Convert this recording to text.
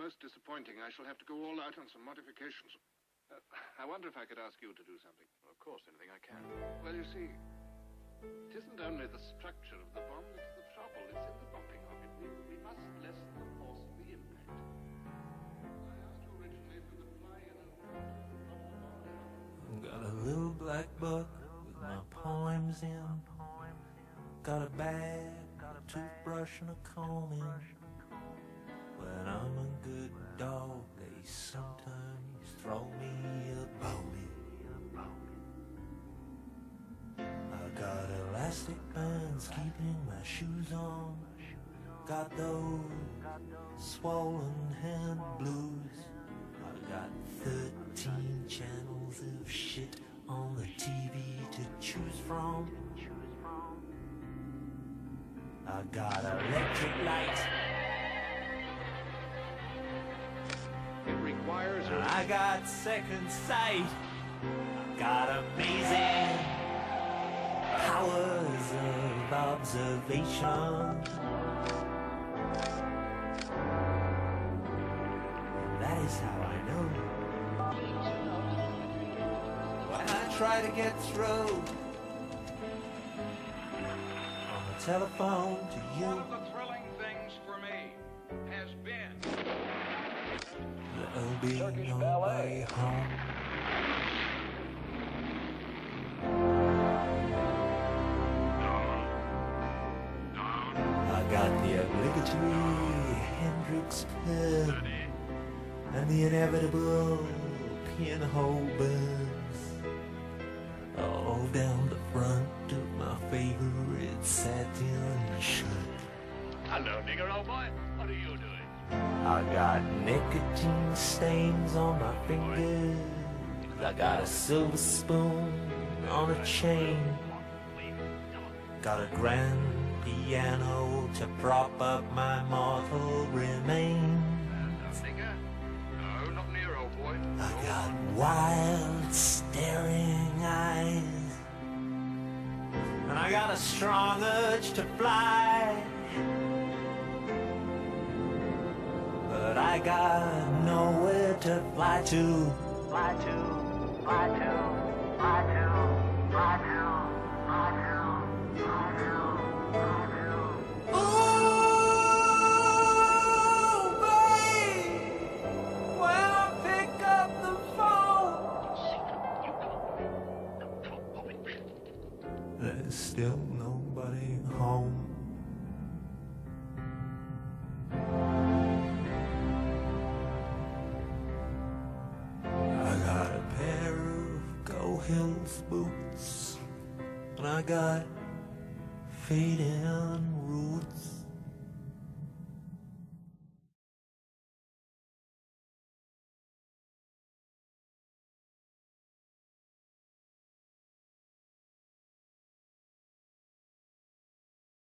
most disappointing. I shall have to go all out on some modifications. Uh, I wonder if I could ask you to do something. Well, of course, anything I can. Well, you see, it isn't only the structure of the bomb that's the trouble. It's in the dropping of it. We, we must lessen the force of the impact. I asked you originally for the fly-in and drop the. Got a little black book with my poems in. Got a bag, got a toothbrush and a comb in. When I'm a good dog, they sometimes throw me a bone. I got elastic bands keeping my shoes on. Got those swollen hand blues. I got 13 channels of shit on the TV to choose from. I got electric light. I got second sight. I got amazing powers of observation. That is how I know. When I try to get through on the telephone to you, be Turkish no ballet. way home. I got the obligatory Hendrix pen and the inevitable pinhole burns all down the front of my favorite satin shirt. Hello, nigger, old boy. I got nicotine stains on my fingers. I got a silver spoon on a chain. Got a grand piano to prop up my mortal remains. I got wild, staring eyes. And I got a strong urge to fly. I got nowhere to fly to. Fly to, fly to, fly to, fly to, fly to, fly to, fly to. Ooh, babe, when I pick up the phone, there's still nobody home. Hills boots, and I got fading roots.